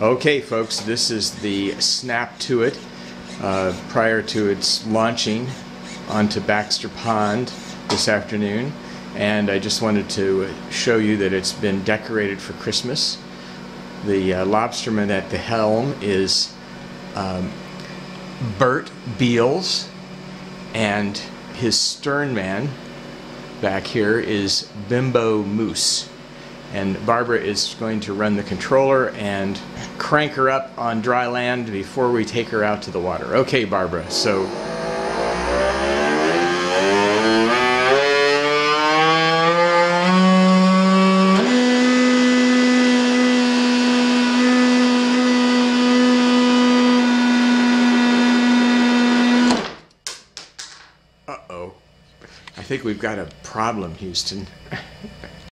Okay, folks, this is the Snapp2it uh, prior to its launching onto Baxter Pond this afternoon. And I just wanted to show you that it's been decorated for Christmas. The uh, lobsterman at the helm is um, Bert Beals, and his sternman back here is Bimbo Moose. And Barbara is going to run the controller and crank her up on dry land before we take her out to the water. Okay, Barbara, so Uh-oh. I think we've got a problem, Houston.